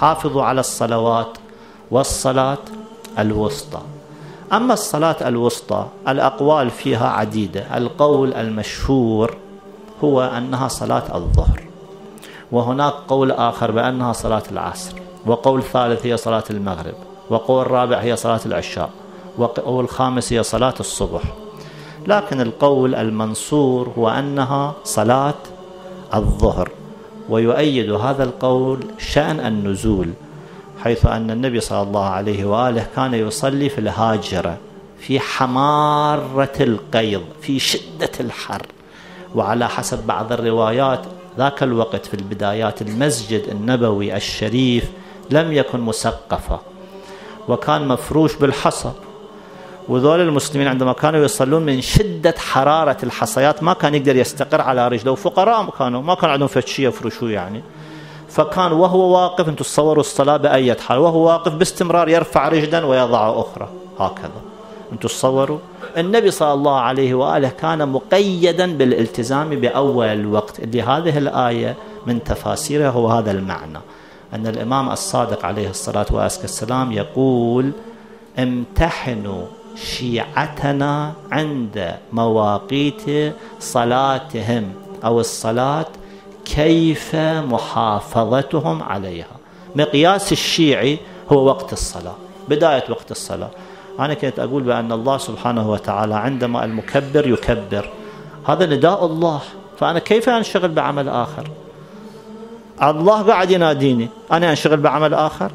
حافظوا على الصلوات والصلاة الوسطى. أما الصلاة الوسطى الأقوال فيها عديدة. القول المشهور هو أنها صلاة الظهر وهناك قول آخر بأنها صلاة العصر وقول ثالث هي صلاة المغرب وقول رابع هي صلاة العشاء وقول خامس هي صلاة الصبح. لكن القول المنصور هو أنها صلاة الظهر. ويؤيد هذا القول شأن النزول حيث أن النبي صلى الله عليه وآله كان يصلي في الهاجرة في حمارة القيض في شدة الحر. وعلى حسب بعض الروايات ذاك الوقت في البدايات المسجد النبوي الشريف لم يكن مسقفا وكان مفروش بالحصى. وذول المسلمين عندما كانوا يصلون من شدة حرارة الحصيات ما كان يقدر يستقر على رجله. وفقراء كانوا ما كان عندهم فتشية يفرشوه يعني. فكان وهو واقف أنتم تصوروا الصلاة بأية حال وهو واقف باستمرار يرفع رجلا ويضع أخرى. هكذا. أنتم تصوروا؟ النبي صلى الله عليه وآله كان مقيدا بالالتزام بأول الوقت اللي هذه الآية من تفاسيرها هو هذا المعنى. أن الإمام الصادق عليه الصلاة والسلام يقول امتحنوا شيعتنا عند مواقيت صلاتهم أو الصلاة كيف محافظتهم عليها. مقياس الشيعي هو وقت الصلاة بداية وقت الصلاة. أنا كنت أقول بأن الله سبحانه وتعالى عندما المكبر يكبر. هذا نداء الله. فأنا كيف أنشغل بعمل آخر؟ الله قاعد يناديني أنا أنشغل بعمل آخر؟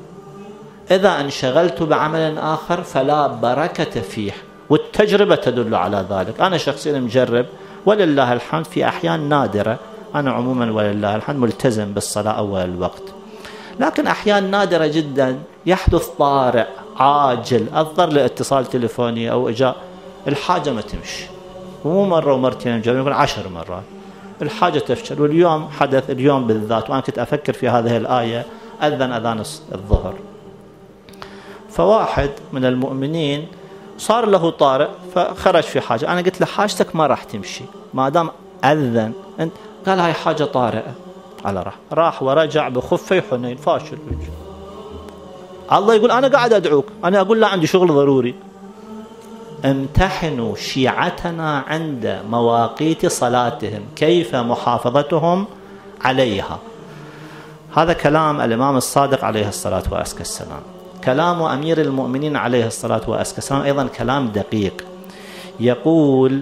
إذا انشغلت بعمل آخر فلا بركة فيه والتجربة تدل على ذلك. أنا شخصيا مجرب ولله الحمد في أحيان نادرة. أنا عموما ولله الحمد ملتزم بالصلاة أول الوقت. لكن أحيان نادرة جدا يحدث طارئ عاجل أضطر لاتصال تليفوني أو إجاء. الحاجة ما تمشي. مو مرة ومرتين يمكن عشر مرات. الحاجة تفشل. واليوم حدث اليوم بالذات وأنا كنت أفكر في هذه الآية أذن أذان الظهر. فواحد من المؤمنين صار له طارئ فخرج في حاجة. أنا قلت له حاجتك ما راح تمشي. ما دام أذن أنت قال هاي حاجة طارئة. على راح. راح ورجع بخفي حنين فاشل الله يقول أنا قاعد أدعوك. أنا أقول لا عندي شغل ضروري. امتحنوا شيعتنا عند مواقيت صلاتهم. كيف محافظتهم عليها؟ هذا كلام الإمام الصادق عليه الصلاة والسلام. كلام أمير المؤمنين عليه الصلاة والسلام أيضا كلام دقيق. يقول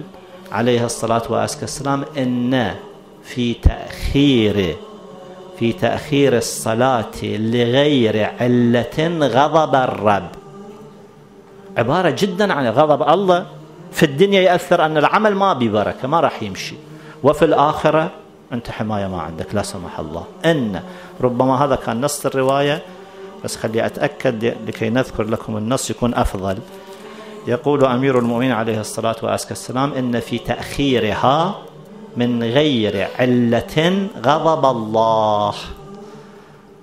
عليه الصلاة والسلام إن في تأخير في تأخير الصلاة لغير علة غضب الرب. عبارة جدا عن غضب الله. في الدنيا يأثر أن العمل ما ببركة ما راح يمشي. وفي الآخرة أنت حماية ما عندك لا سمح الله. إن ربما هذا كان نص الرواية. بس خلي أتأكد لكي نذكر لكم النص يكون أفضل. يقول أمير المؤمنين عليه الصلاة والسلام إن في تأخيرها من غير علة غضب الله.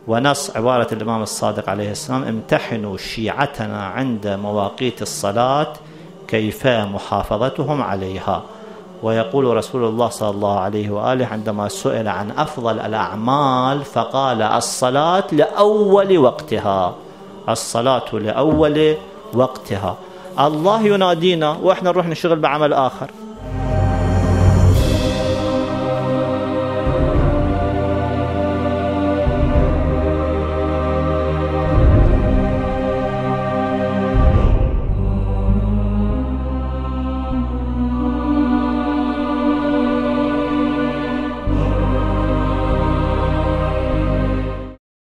ونص عبارة الإمام الصادق عليه السلام امتحنوا شيعتنا عند مواقيت الصلاة كيف محافظتهم عليها. ويقول رسول الله صلى الله عليه وآله عندما سئل عن أفضل الأعمال فقال الصلاة لأول وقتها. الصلاة لأول وقتها. الله ينادينا وإحنا نروح نشغل بعمل آخر.